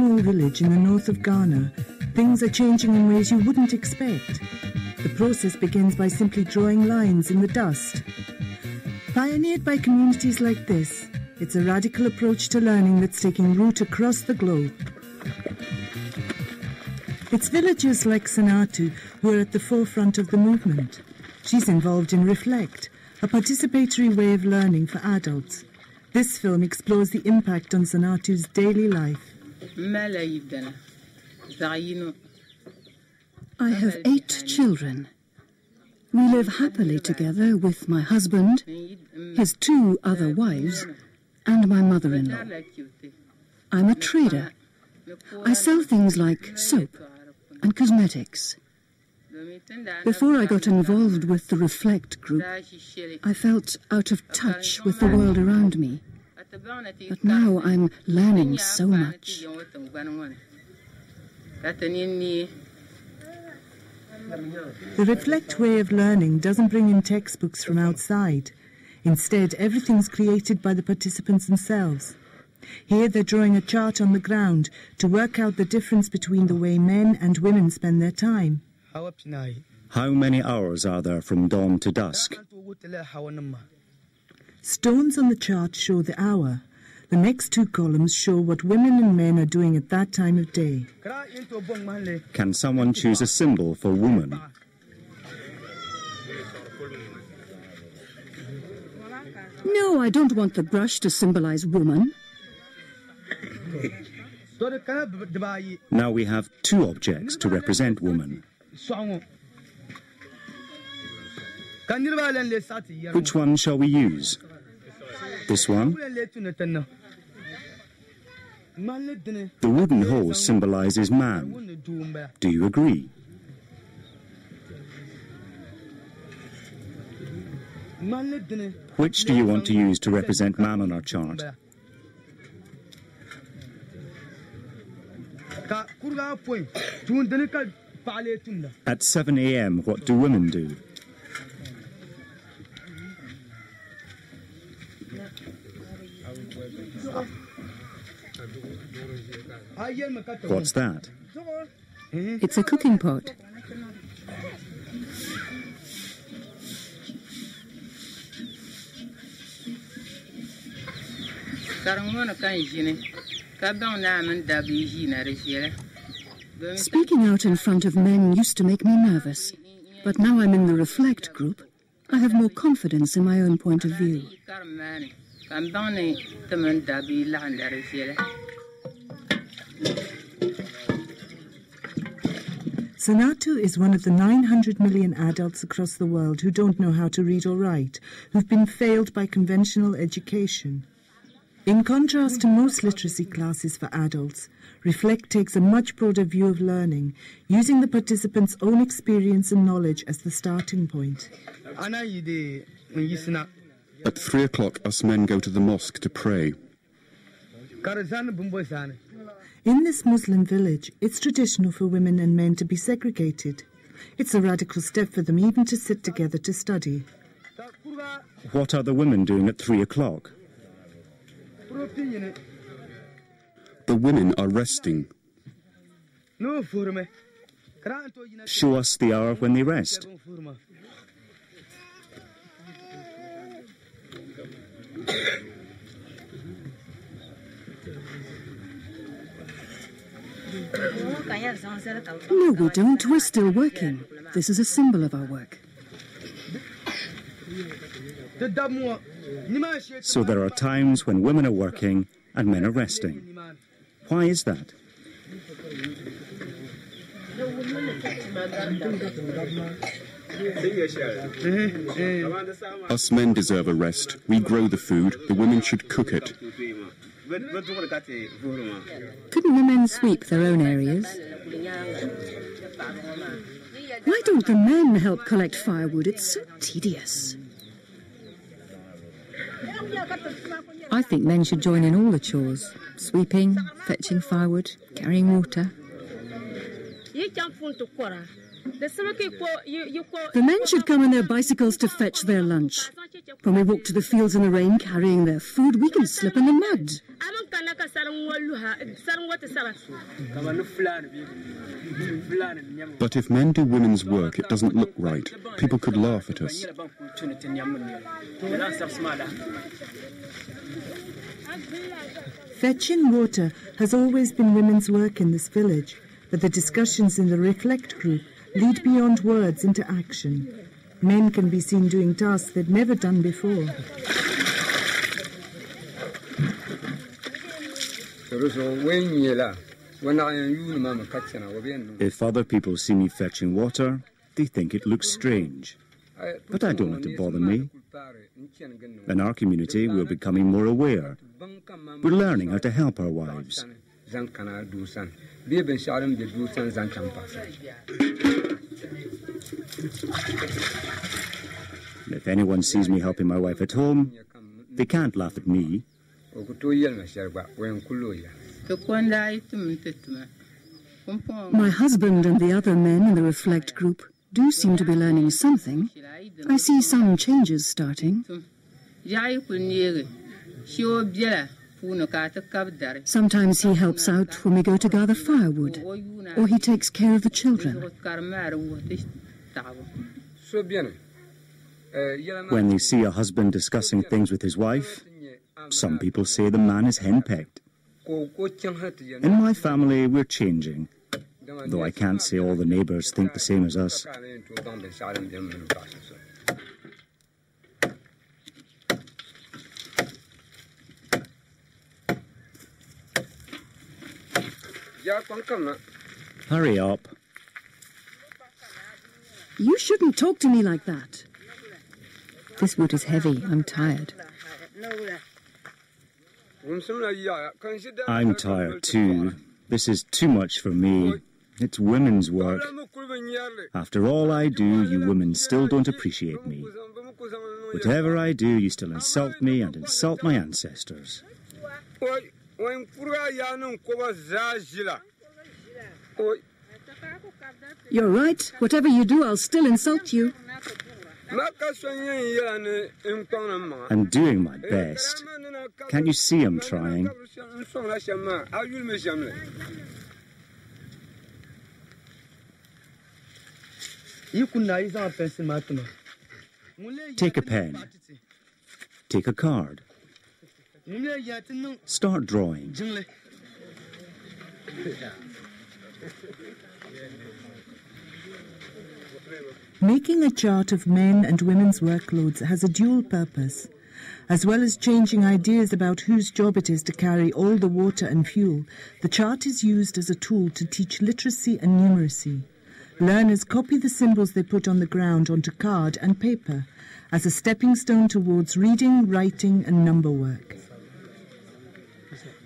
small village in the north of Ghana, things are changing in ways you wouldn't expect. The process begins by simply drawing lines in the dust. Pioneered by communities like this, it's a radical approach to learning that's taking root across the globe. It's villagers like Sanatu who are at the forefront of the movement. She's involved in Reflect, a participatory way of learning for adults. This film explores the impact on Sanatu's daily life. I have eight children. We live happily together with my husband, his two other wives, and my mother in law. I'm a trader. I sell things like soap and cosmetics. Before I got involved with the Reflect group, I felt out of touch with the world around me. But now I'm learning so much. The Reflect way of learning doesn't bring in textbooks from outside. Instead, everything's created by the participants themselves. Here they're drawing a chart on the ground to work out the difference between the way men and women spend their time. How many hours are there from dawn to dusk? Stones on the chart show the hour. The next two columns show what women and men are doing at that time of day. Can someone choose a symbol for woman? No, I don't want the brush to symbolize woman. Now we have two objects to represent woman. Which one shall we use? This one? The wooden horse symbolizes man. Do you agree? Which do you want to use to represent man on our chart? At 7 a.m., what do women do? What's that? It's a cooking pot. Speaking out in front of men used to make me nervous, but now I'm in the Reflect group. I have more confidence in my own point of view. Sanatu is one of the 900 million adults across the world who don't know how to read or write, who've been failed by conventional education. In contrast to most literacy classes for adults, Reflect takes a much broader view of learning, using the participants' own experience and knowledge as the starting point. At three o'clock, us men go to the mosque to pray. In this Muslim village, it's traditional for women and men to be segregated. It's a radical step for them even to sit together to study. What are the women doing at three o'clock? The women are resting. Show us the hour when they rest. No, we don't. We're still working. This is a symbol of our work. So there are times when women are working and men are resting. Why is that? Us men deserve a rest. We grow the food. The women should cook it. Couldn't the sweep their own areas? Why don't the men help collect firewood? It's so tedious. I think men should join in all the chores sweeping, fetching firewood, carrying water. The men should come on their bicycles to fetch their lunch. When we walk to the fields in the rain carrying their food, we can slip in the mud. But if men do women's work, it doesn't look right. People could laugh at us. Fetching water has always been women's work in this village, but the discussions in the Reflect group lead beyond words into action. Men can be seen doing tasks they'd never done before. If other people see me fetching water, they think it looks strange. But I don't let it bother me. In our community, we're becoming more aware. We're learning how to help our wives. If anyone sees me helping my wife at home, they can't laugh at me. My husband and the other men in the Reflect group do seem to be learning something. I see some changes starting. Sometimes he helps out when we go to gather firewood, or he takes care of the children. When they see a husband discussing things with his wife, some people say the man is henpecked. In my family, we're changing, though I can't say all the neighbours think the same as us. Hurry up. You shouldn't talk to me like that. This wood is heavy. I'm tired. I'm tired too. This is too much for me. It's women's work. After all I do, you women still don't appreciate me. Whatever I do, you still insult me and insult my ancestors. You're right. Whatever you do, I'll still insult you. I'm doing my best. Can't you see I'm trying? Take a pen. Take a card. Start drawing. Making a chart of men and women's workloads has a dual purpose. As well as changing ideas about whose job it is to carry all the water and fuel, the chart is used as a tool to teach literacy and numeracy. Learners copy the symbols they put on the ground onto card and paper as a stepping stone towards reading, writing, and number work.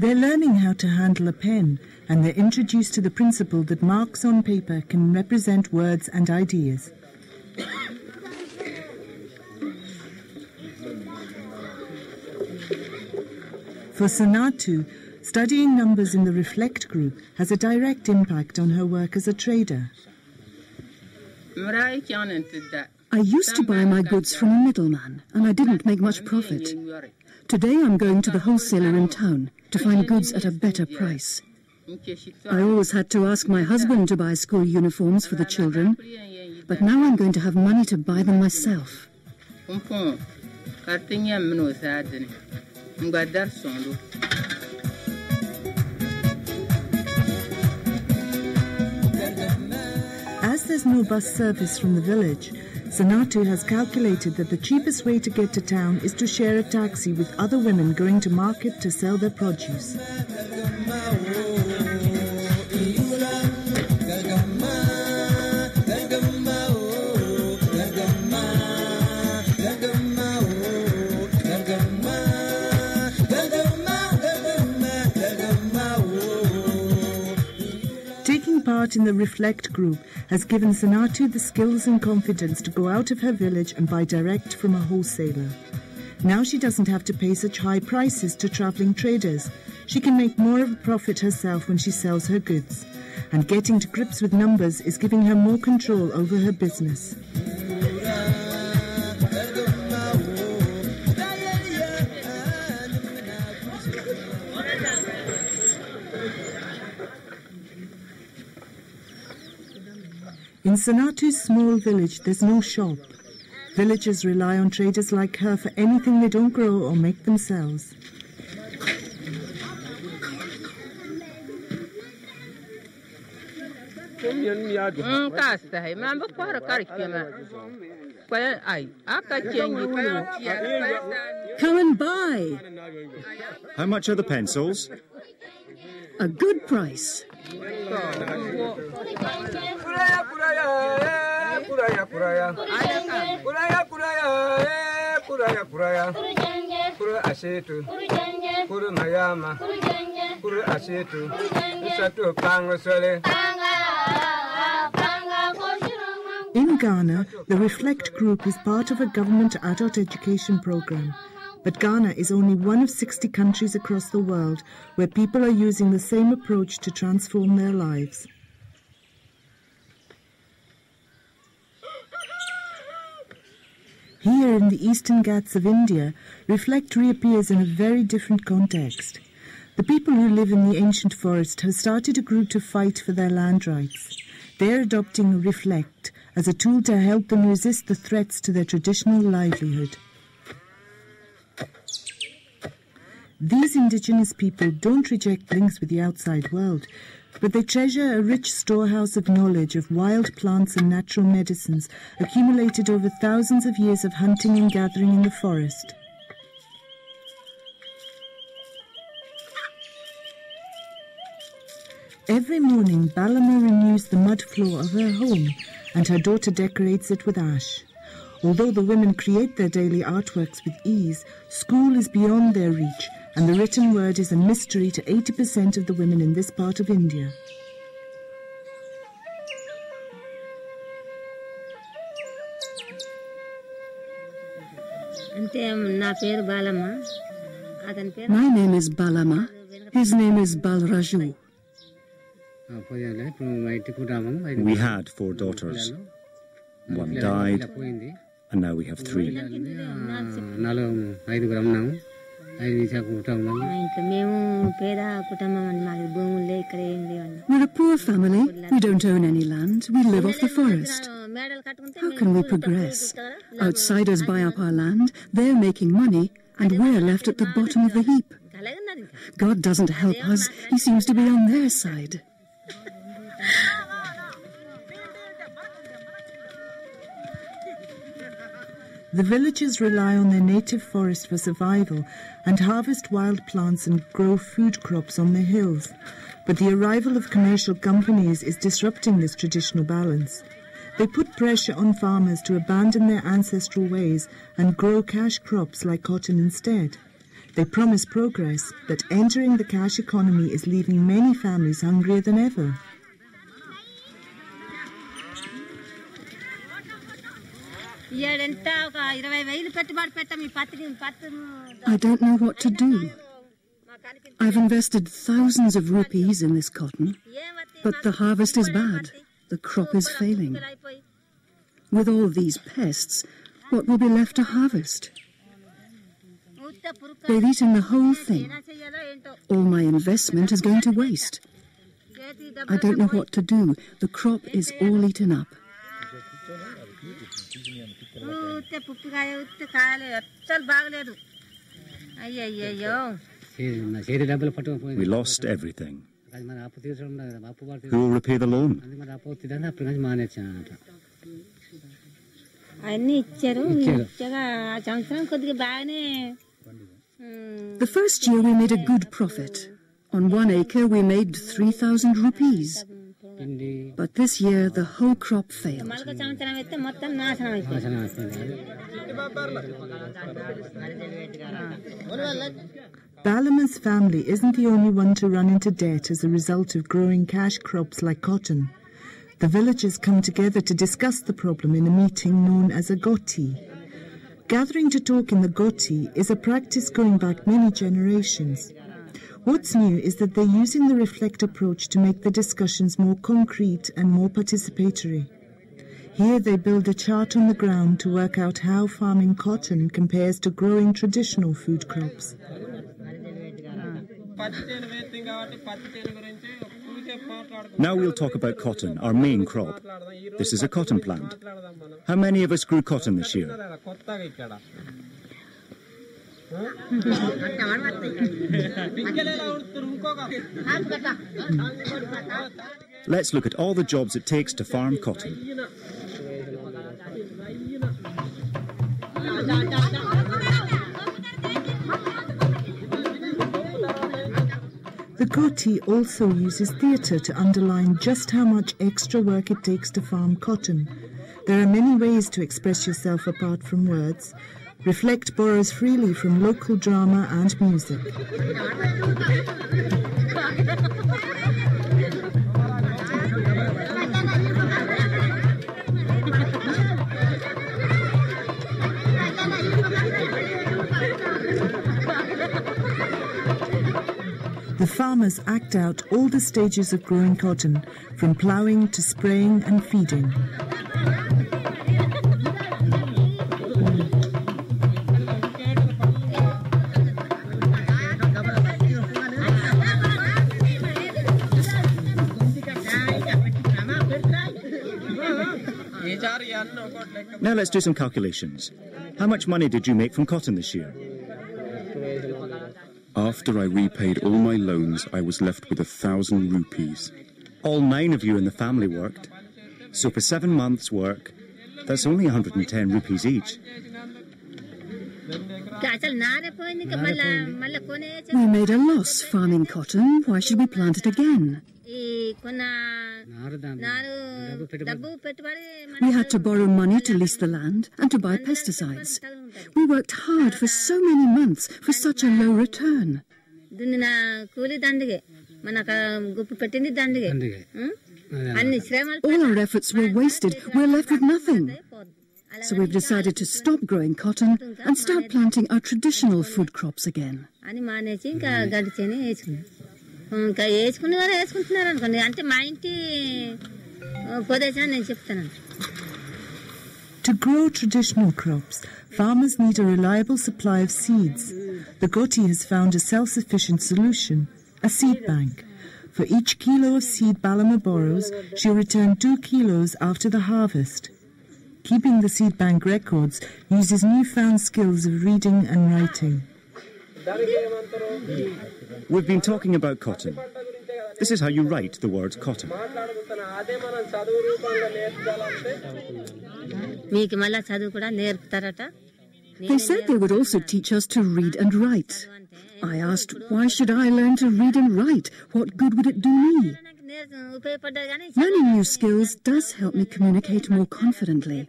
They're learning how to handle a pen, and they're introduced to the principle that marks on paper can represent words and ideas. For Sanatu, studying numbers in the Reflect group has a direct impact on her work as a trader. I used to buy my goods from a middleman, and I didn't make much profit. Today I'm going to the wholesaler in town to find goods at a better price. I always had to ask my husband to buy school uniforms for the children, but now I'm going to have money to buy them myself. As there's no bus service from the village, Sanatu has calculated that the cheapest way to get to town is to share a taxi with other women going to market to sell their produce. Part in the Reflect group has given Sanatu the skills and confidence to go out of her village and buy direct from a wholesaler. Now she doesn't have to pay such high prices to traveling traders. She can make more of a profit herself when she sells her goods. and getting to grips with numbers is giving her more control over her business. In Sanatu's small village, there's no shop. Villagers rely on traders like her for anything they don't grow or make themselves. Come and buy. How much are the pencils? A good price. In Ghana, the Reflect Group is part of a government adult education program. But Ghana is only one of 60 countries across the world where people are using the same approach to transform their lives. Here in the eastern Ghats of India, Reflect reappears in a very different context. The people who live in the ancient forest have started a group to fight for their land rights. They're adopting Reflect as a tool to help them resist the threats to their traditional livelihood. These indigenous people don't reject links with the outside world, but they treasure a rich storehouse of knowledge of wild plants and natural medicines accumulated over thousands of years of hunting and gathering in the forest. Every morning, Balama renews the mud floor of her home, and her daughter decorates it with ash. Although the women create their daily artworks with ease, school is beyond their reach, and the written word is a mystery to 80% of the women in this part of India. My name is Balama. His name is Balraju. We had four daughters. One died, and now we have three. We're a poor family. We don't own any land. We live off the forest. How can we progress? Outsiders buy up our land, they're making money, and we're left at the bottom of the heap. God doesn't help us. He seems to be on their side. The villagers rely on their native forest for survival and harvest wild plants and grow food crops on the hills. But the arrival of commercial companies is disrupting this traditional balance. They put pressure on farmers to abandon their ancestral ways and grow cash crops like cotton instead. They promise progress, but entering the cash economy is leaving many families hungrier than ever. I don't know what to do. I've invested thousands of rupees in this cotton, but the harvest is bad. The crop is failing. With all these pests, what will be left to harvest? They've eaten the whole thing. All my investment is going to waste. I don't know what to do. The crop is all eaten up. We lost everything. Who will repay the loan? The first year we made a good profit. On one acre we made 3,000 rupees. But this year the whole crop failed. Balama's family isn't the only one to run into debt as a result of growing cash crops like cotton. The villagers come together to discuss the problem in a meeting known as a goti. Gathering to talk in the goti is a practice going back many generations. What's new is that they're using the reflect approach to make the discussions more concrete and more participatory. Here they build a chart on the ground to work out how farming cotton compares to growing traditional food crops. Now we'll talk about cotton, our main crop. This is a cotton plant. How many of us grew cotton this year? Let's look at all the jobs it takes to farm cotton. The Goti also uses theatre to underline just how much extra work it takes to farm cotton. There are many ways to express yourself apart from words. Reflect borrows freely from local drama and music. The farmers act out all the stages of growing cotton, from ploughing to spraying and feeding. Now let's do some calculations. How much money did you make from cotton this year? After I repaid all my loans, I was left with a thousand rupees. All nine of you in the family worked. So for seven months' work, that's only 110 rupees each. We made a loss farming cotton. Why should we plant it again? Eh, We had to borrow money to lease the land and to buy pesticides. We worked hard for so many months for such a low return. All our efforts were wasted. We're left with nothing. So we've decided to stop growing cotton and start planting our traditional food crops again. ఇంకా వేసుకునే వారు వేసుకుంటున్నారు అనుకోండి అంటే మా ఇంటి ప్రదేశాన్ని నేను చెప్తాను To grow traditional crops, farmers need a reliable supply of seeds. The Goti has found a self-sufficient solution, a seed bank. For each kilo of seed Balama borrows, she'll return two kilos after the harvest. Keeping the seed bank records uses newfound skills of reading and writing. We've been talking about cotton. This is how you write the word cotton. They said they would also teach us to read and write. I asked, why should I learn to read and write? What good would it do me? Learning new skills does help me communicate more confidently.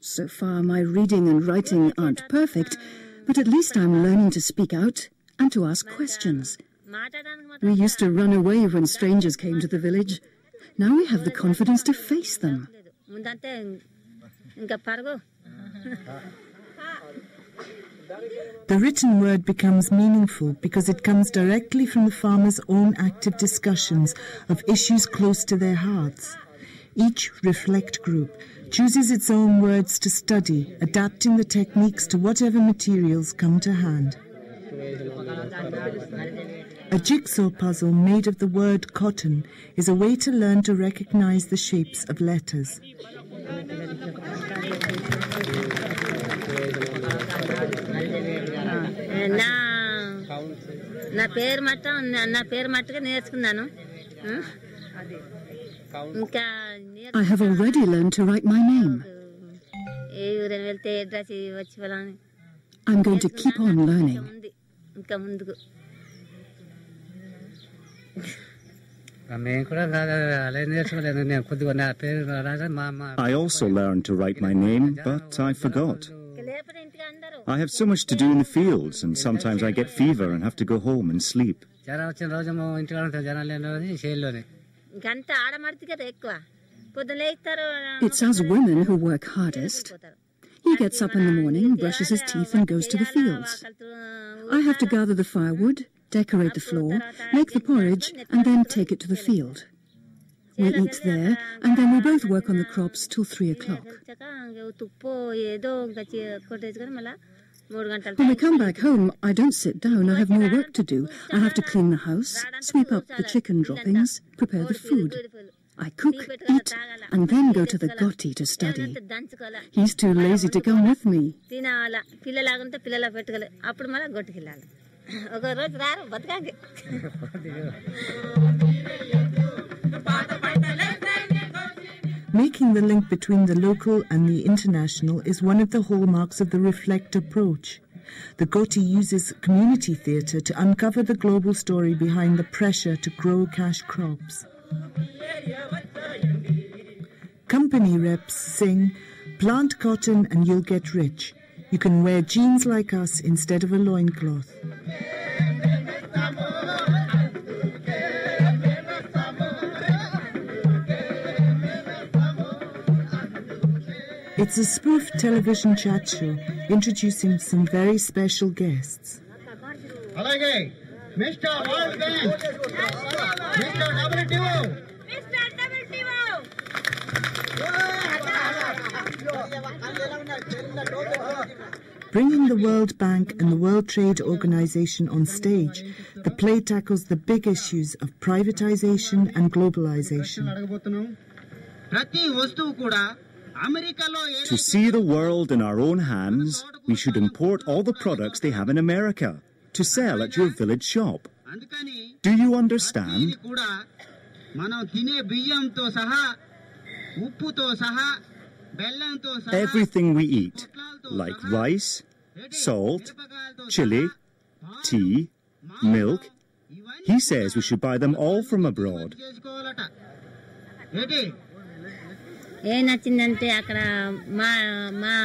So far, my reading and writing aren't perfect, but at least I'm learning to speak out and to ask questions. We used to run away when strangers came to the village. Now we have the confidence to face them. The written word becomes meaningful because it comes directly from the farmers' own active discussions of issues close to their hearts. Each Reflect group chooses its own words to study, adapting the techniques to whatever materials come to hand. A jigsaw puzzle made of the word cotton is a way to learn to recognize the shapes of letters. నా పేరు మట్ట నా పేరు మట్టుగా నేర్చుకున్నాను ఇంకా I have already learned to write my name. I'm going to keep on learning. I also learned to write my name, but I forgot. I have so much to do in the fields, and sometimes I get fever and have to go home and sleep. It's us women who work hardest. He gets up in the morning, brushes his teeth, and goes to the fields. I have to gather the firewood, decorate the floor, make the porridge, and then take it to the field. We eat there, and then we both work on the crops till three o'clock. When we come back home, I don't sit down. I have more work to do. I have to clean the house, sweep up the chicken droppings, prepare the food. I cook, eat, and then go to the Goti to study. He's too lazy to come with me. Making the link between the local and the international is one of the hallmarks of the Reflect approach. The Goti uses community theatre to uncover the global story behind the pressure to grow cash crops. Company reps sing, Plant cotton and you'll get rich. You can wear jeans like us instead of a loincloth. It's a spoof television chat show introducing some very special guests. Alage, Mr. World Bank, Mr. Mr. Bringing the World Bank and the World Trade Organization on stage, the play tackles the big issues of privatization and globalization. To see the world in our own hands, we should import all the products they have in America to sell at your village shop. Do you understand? Everything we eat, like rice, salt, chili, tea, milk, he says we should buy them all from abroad. చేసుకోవాలట ఏంటి ఏం నచ్చిందంటే అక్కడ మా మా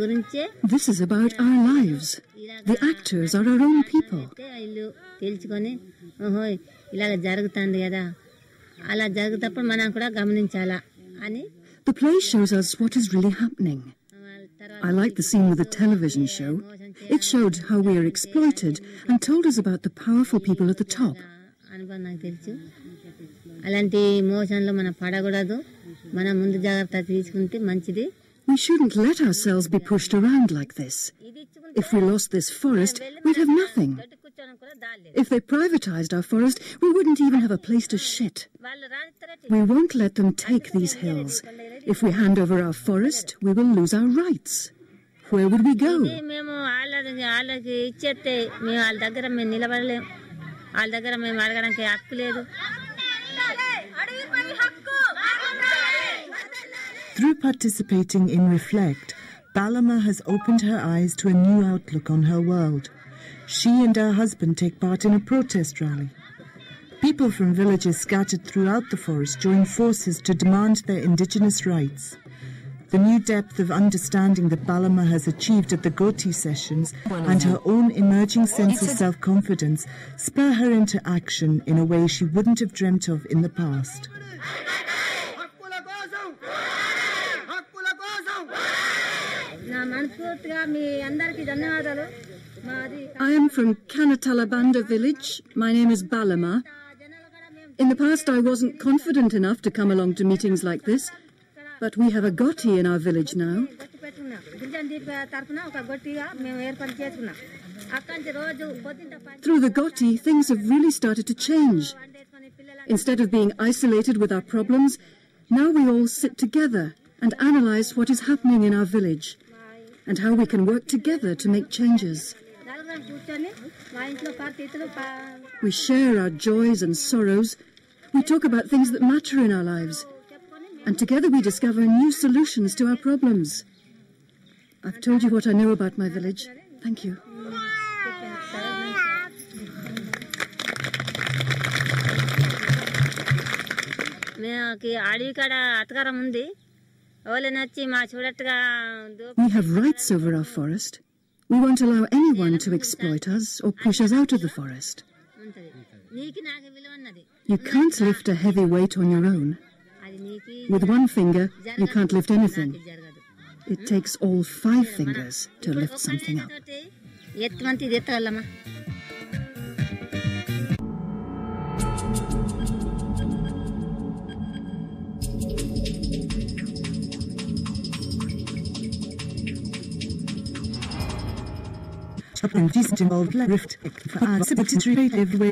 గురించే This is about our lives. The actors are our own people. అయితే వీళ్ళు తెలుసుకొని ఓహో ఇలాగ జరుగుతుంది కదా అలా జరుగుతప్పుడు మనం కూడా గమనించాలా అని The play shows us what is really happening. వాళ్ళ తర్వాత I like the scene with the television show. It showed how we are exploited and told us about the powerful people at the top. అనుభవం నాకు తెలుసు అలాంటి మోషన్లో మనం పడకూడదు మనం ముందు జాగ్రత్త తీసుకుంటే మంచిది We shouldn't let ourselves be pushed around like this. ఇది ఇచ్చుకుంటే If we lost this forest, we'd have nothing. దొడ్డి కూర్చోడం కూడా దాలేదు If they privatized our forest, we wouldn't even have a place to shit. వాళ్ళు రానిస్తారట We won't let them take these hills. If we hand over our forest, we will lose our rights. Where would we go? ఇది మేము వాళ్ళకి వాళ్ళకి ఇచ్చేస్తే మేము వాళ్ళ దగ్గర మేము నిలబడలేం వాళ్ళ దగ్గర మేము అడగడానికి హక్కు లేదు Through participating in Reflect, Balama has opened her eyes to a new outlook on her world. She and her husband take part in a protest rally. People from villages scattered throughout the forest join forces to demand their indigenous rights. The new depth of understanding that Balama has achieved at the Goti sessions and her own emerging sense of self confidence spur her into action in a way she wouldn't have dreamt of in the past. I am from Kanatalabanda village. My name is Balama. In the past, I wasn't confident enough to come along to meetings like this, but we have a goti in our village now. Through the goti, things have really started to change. Instead of being isolated with our problems, now we all sit together and analyze what is happening in our village and how we can work together to make changes. నలుగురం కూర్చొని మా ఇంట్లో పరిస్థితులు పా- We share our joys and sorrows. We talk about things that matter in our lives. And together we discover new solutions to our problems. I've told you what I know about my village. Thank you. మేకి అడవి కాడ అతకారం ఉంది we have rights over our forest. We won't allow anyone to exploit us or push us out of the forest. You can't lift a heavy weight on your own. With one finger, you can't lift anything. It takes all five fingers to lift something up. And decent involved rift for our subsidiary everywhere